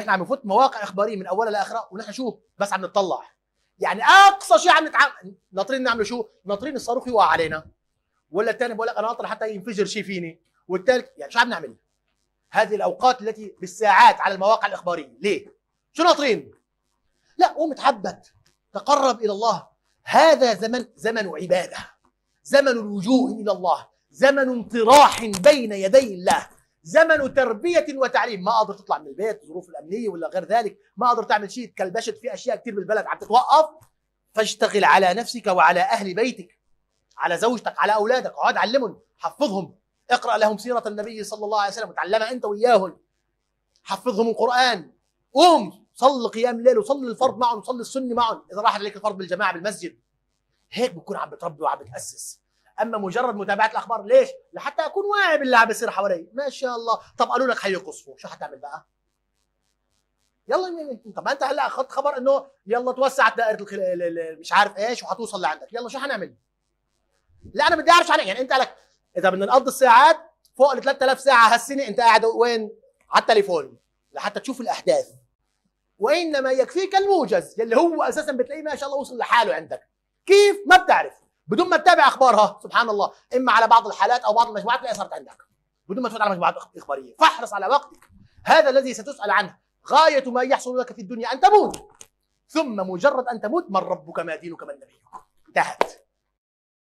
إحنا عم نفوت مواقع إخبارية من أولها لآخرها ونحن شو؟ بس عم نطلع يعني أقصى شيء عم نتعامل ناطرين نعمل شو؟ ناطرين الصاروخ يوقع علينا ولا الثاني بقول لك أنا ناطر حتى ينفجر شيء فيني. والثالث يعني شو عم نعمل؟ هذه الأوقات التي بالساعات على المواقع الإخبارية. ليه؟ شو ناطرين؟ لا قوم اتحبت تقرب إلى الله. هذا زمن زمن عبادة. زمن اللجوء إلى الله. زمن انطراح بين يدي الله. زمن تربية وتعليم. ما قادر تطلع من البيت الظروف الأمنية ولا غير ذلك. ما قادر تعمل شيء تكلبشت في أشياء كثير بالبلد. عم تتوقف فاشتغل على نفسك وعلى أهل بيتك على زوجتك على أولادك. اقعد علمهم حفظهم. اقرأ لهم سيرة النبي صلى الله عليه وسلم. وتعلمها أنت وياهم حفظهم القرآن. قوم صل قيام الليل وصلي الفرض معهم وصلي السنة معهم. إذا راح عليك الفرض بالجماعة بالمسجد هيك بكون عم بتربي وعم بتأسس. أما مجرد متابعة الأخبار ليش؟ لحتى أكون واعي باللي عم بيصير حوالي ما شاء الله طب قالوا لك حيقصفوا شو حتعمل بقى؟ يلا طب أنت هلأ أخذت خبر إنه يلا توسعت دائرة الخل... مش عارف إيش وحتوصل لعندك يلا شو حنعمل؟ لا أنا بدي أعرف شو يعني أنت لك إذا بدنا نقضي الساعات فوق ال 3000 ساعة هالسنة أنت قاعد وين؟ على التليفون لحتى تشوف الأحداث وإنما يكفيك الموجز يلي هو أساسا بتلاقيه ما شاء الله وصل لحاله عندك كيف؟ ما بتعرف بدون ما تتابع اخبارها سبحان الله إما على بعض الحالات أو بعض المجموعات اللي صارت عندك. بدون ما تفوت على مجموعات إخبارية. فاحرص على وقتك. هذا الذي ستسأل عنه. غاية ما يحصل لك في الدنيا أن تموت. ثم مجرد أن تموت من ربك ما دينك من نبيك. انتهت.